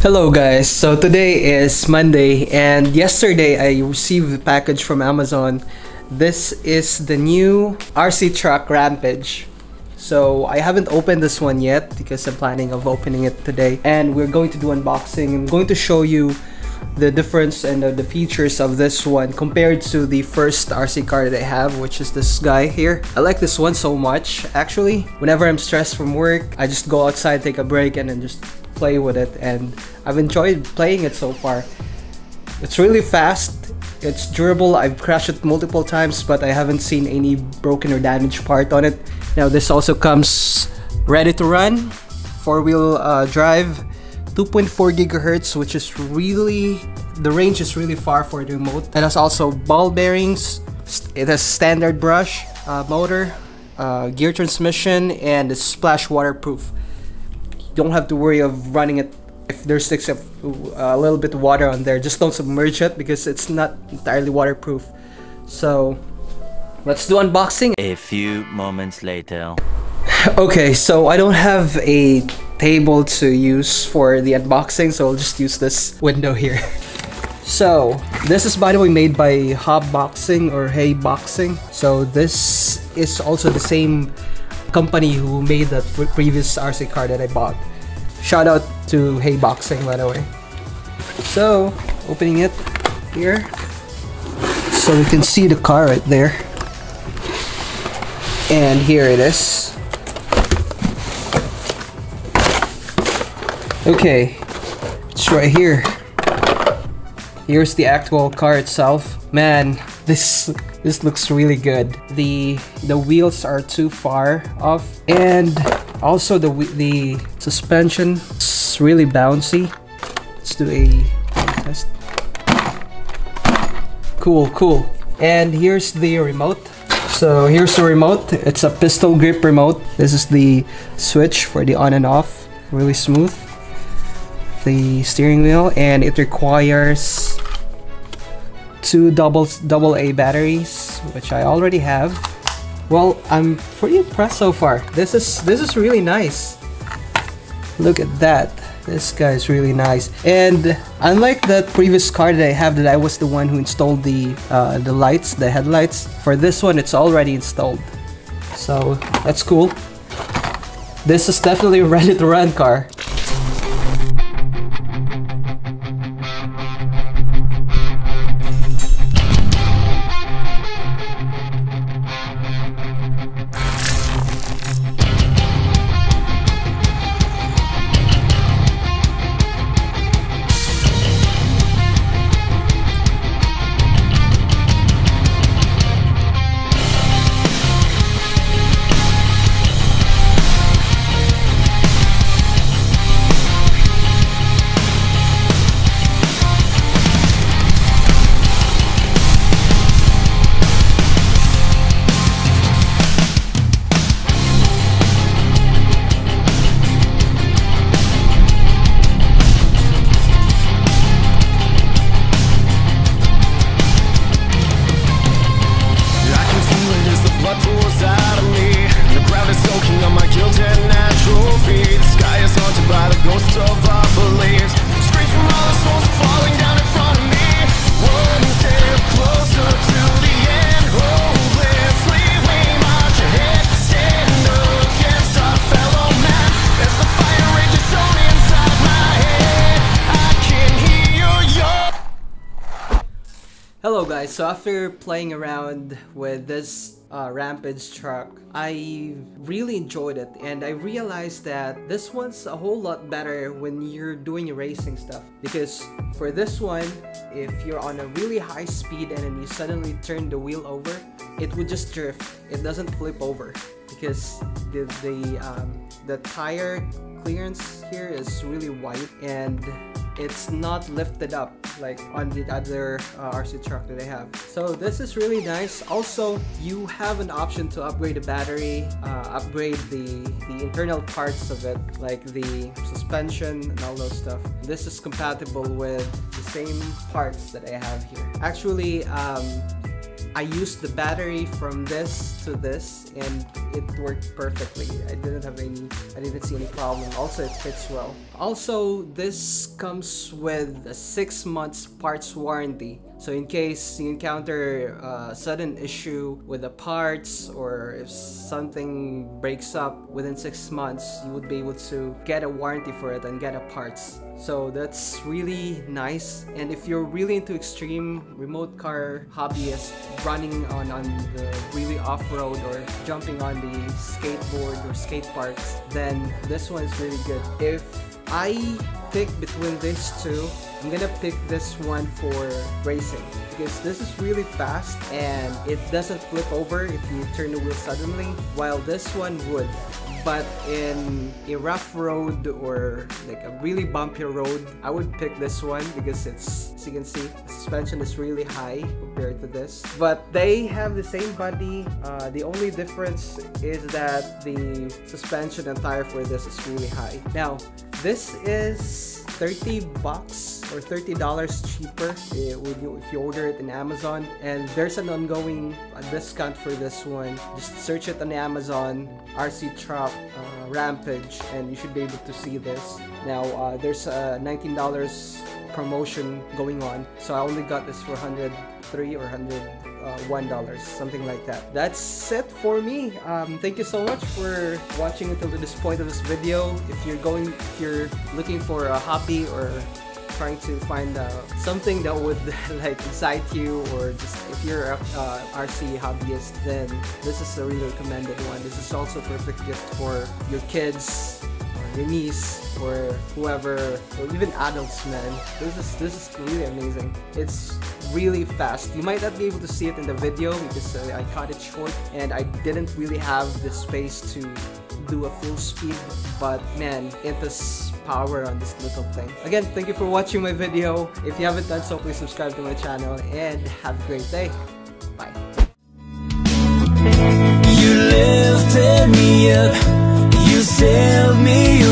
Hello guys, so today is Monday and yesterday I received a package from Amazon. This is the new RC truck Rampage. So I haven't opened this one yet because I'm planning of opening it today and we're going to do unboxing. I'm going to show you the difference and the features of this one compared to the first RC car that I have which is this guy here. I like this one so much actually. Whenever I'm stressed from work, I just go outside, take a break and then just play with it and I've enjoyed playing it so far. It's really fast, it's durable, I've crashed it multiple times but I haven't seen any broken or damaged part on it. Now this also comes ready to run, four-wheel uh, drive, 2.4 gigahertz which is really, the range is really far for the remote. It has also ball bearings, it has standard brush, uh, motor, uh, gear transmission, and it's splash waterproof don't have to worry of running it if there's sticks of uh, a little bit of water on there. Just don't submerge it because it's not entirely waterproof. So let's do unboxing. A few moments later. Okay so I don't have a table to use for the unboxing so I'll just use this window here. So this is by the way made by Hob Boxing or Hey Boxing so this is also the same company who made that previous RC car that I bought. Shout out to Hey Boxing by the way. So, opening it here. So we can see the car right there. And here it is. Okay, it's right here. Here's the actual car itself. Man, this this looks really good. The the wheels are too far off and also the the suspension is really bouncy. Let's do a test. Cool, cool. And here's the remote. So here's the remote. It's a pistol grip remote. This is the switch for the on and off. Really smooth. The steering wheel and it requires two double double A batteries, which I already have. Well, I'm pretty impressed so far. This is this is really nice. Look at that. This guy is really nice. And unlike the previous car that I have that I was the one who installed the uh, the lights, the headlights, for this one it's already installed. So that's cool. This is definitely a ready to run car. Guys, so after playing around with this uh, Rampage truck, I really enjoyed it and I realized that this one's a whole lot better when you're doing racing stuff because for this one, if you're on a really high speed and then you suddenly turn the wheel over, it would just drift. It doesn't flip over because the, the, um, the tire clearance here is really wide and it's not lifted up like on the other uh, RC truck that I have. So this is really nice. Also, you have an option to upgrade the battery, uh, upgrade the, the internal parts of it, like the suspension and all those stuff. This is compatible with the same parts that I have here. Actually, um, I used the battery from this to this and it worked perfectly. I didn't have any, I didn't see any problem. Also, it fits well. Also, this comes with a six months parts warranty. So in case you encounter a sudden issue with the parts or if something breaks up within six months, you would be able to get a warranty for it and get a parts. So that's really nice. And if you're really into extreme remote car hobbyist running on, on the really off-road or jumping on the skateboard or skate parks, then this one is really good. If I pick between these two, I'm gonna pick this one for racing because this is really fast and it doesn't flip over if you turn the wheel suddenly while this one would. But in a rough road or like a really bumpy road I would pick this one because it's as you can see the suspension is really high compared to this. But they have the same body. Uh, the only difference is that the suspension and tire for this is really high. Now this is 30 bucks or $30 cheaper eh, if you order it in Amazon. And there's an ongoing uh, discount for this one. Just search it on Amazon RC Truck uh, Rampage and you should be able to see this. Now uh, there's a $19 promotion going on. So I only got this for 103 or 100 uh, dollars something like that. That's it for me. Um, thank you so much for watching until this point of this video. If you're going if you're looking for a hobby or trying to find uh, something that would like excite you or just if you're a uh, RC hobbyist then this is a really recommended one. This is also perfect gift for your kids your niece or whoever or even adults man this is this is really amazing. It's really fast. You might not be able to see it in the video because uh, I cut it short and I didn't really have the space to do a full speed but man it has power on this little thing. Again thank you for watching my video. If you haven't done so please subscribe to my channel and have a great day. Bye. You lifted me up, you sailed me